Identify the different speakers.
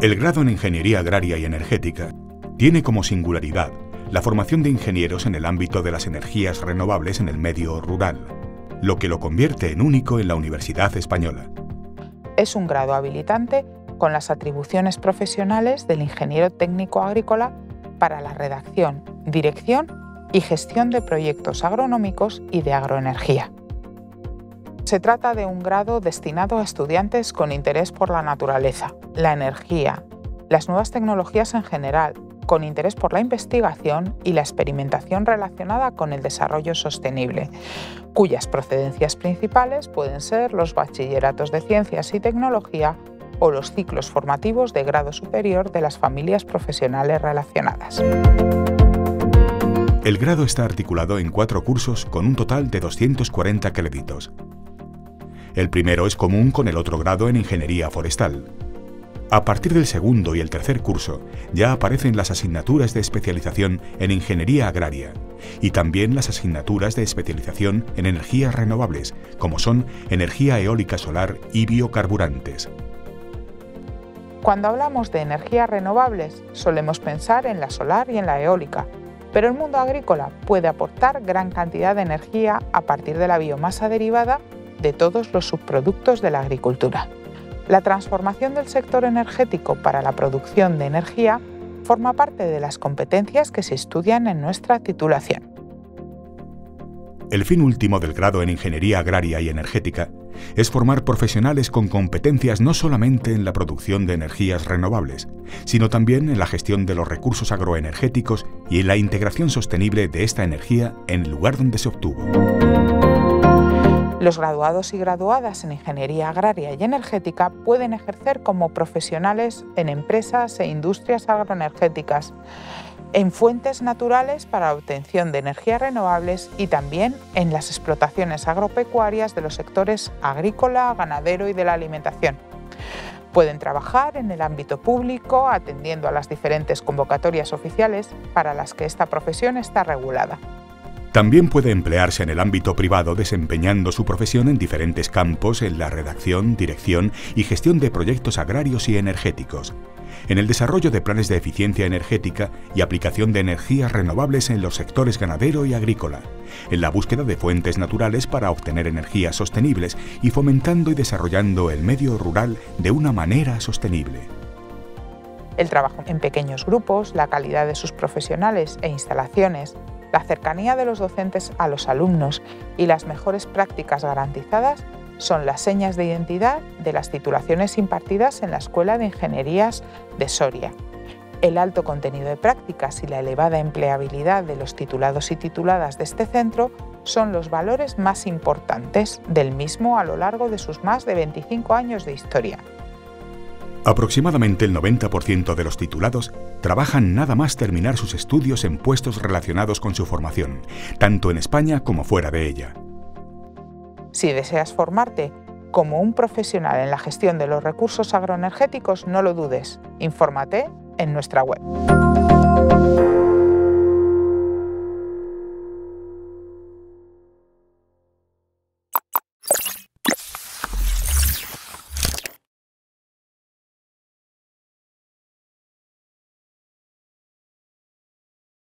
Speaker 1: El grado en Ingeniería Agraria y Energética tiene como singularidad la formación de ingenieros en el ámbito de las energías renovables en el medio rural, lo que lo convierte en único en la Universidad Española.
Speaker 2: Es un grado habilitante con las atribuciones profesionales del ingeniero técnico agrícola para la redacción, dirección y gestión de proyectos agronómicos y de agroenergía. Se trata de un grado destinado a estudiantes con interés por la naturaleza, la energía, las nuevas tecnologías en general, con interés por la investigación y la experimentación relacionada con el desarrollo sostenible, cuyas procedencias principales pueden ser los bachilleratos de ciencias y tecnología o los ciclos formativos de grado superior de las familias profesionales relacionadas.
Speaker 1: El grado está articulado en cuatro cursos con un total de 240 créditos. El primero es común con el otro grado en Ingeniería Forestal. A partir del segundo y el tercer curso ya aparecen las asignaturas de especialización en Ingeniería Agraria y también las asignaturas de especialización en energías renovables, como son energía eólica solar y biocarburantes.
Speaker 2: Cuando hablamos de energías renovables, solemos pensar en la solar y en la eólica, pero el mundo agrícola puede aportar gran cantidad de energía a partir de la biomasa derivada de todos los subproductos de la agricultura. La transformación del sector energético para la producción de energía forma parte de las competencias que se estudian en nuestra titulación.
Speaker 1: El fin último del grado en Ingeniería Agraria y Energética es formar profesionales con competencias no solamente en la producción de energías renovables, sino también en la gestión de los recursos agroenergéticos y en la integración sostenible de esta energía en el lugar donde se obtuvo.
Speaker 2: Los graduados y graduadas en Ingeniería Agraria y Energética pueden ejercer como profesionales en empresas e industrias agroenergéticas, en fuentes naturales para la obtención de energías renovables y también en las explotaciones agropecuarias de los sectores agrícola, ganadero y de la alimentación. Pueden trabajar en el ámbito público atendiendo a las diferentes convocatorias oficiales para las que esta profesión está regulada.
Speaker 1: También puede emplearse en el ámbito privado desempeñando su profesión en diferentes campos en la redacción, dirección y gestión de proyectos agrarios y energéticos, en el desarrollo de planes de eficiencia energética y aplicación de energías renovables en los sectores ganadero y agrícola, en la búsqueda de fuentes naturales para obtener energías sostenibles y fomentando y desarrollando el medio rural de una manera sostenible.
Speaker 2: El trabajo en pequeños grupos, la calidad de sus profesionales e instalaciones, la cercanía de los docentes a los alumnos y las mejores prácticas garantizadas son las señas de identidad de las titulaciones impartidas en la Escuela de Ingenierías de Soria. El alto contenido de prácticas y la elevada empleabilidad de los titulados y tituladas de este centro son los valores más importantes del mismo a lo largo de sus más de 25 años de historia.
Speaker 1: Aproximadamente el 90% de los titulados trabajan nada más terminar sus estudios en puestos relacionados con su formación, tanto en España como fuera de ella.
Speaker 2: Si deseas formarte como un profesional en la gestión de los recursos agroenergéticos, no lo dudes, infórmate en nuestra web.